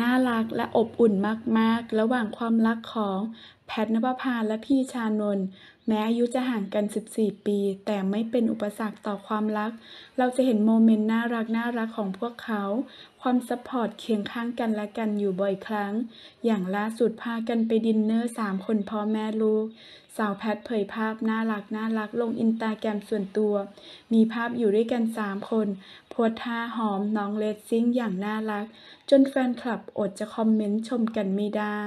น่ารักและอบอุ่นมากๆ ระหว่างความรักของแพท ณปภาและพี่ชานนท์แม้อายุจะห่างกัน 14 ปี แต่ไม่เป็นอุปสรรคต่อความรัก เราจะเห็น moment น่ารักๆของพวกเขา ความ support เคียงข้างกันและกันอยู่บ่อยครั้ง อย่างล่าสุดพากันไปดินเนอร์ 3 คนพ่อแม่ลูก สาวแพทเผยภาพน่ารักๆลงอินสตาแกรมส่วนตัว มีภาพอยู่ด้วยกัน 3 คนโพสท่าหอมน้องเรซซิ่งอย่างน่ารัก จนแฟนคลับอดจะคอมเมนต์ชมกันไม่ได้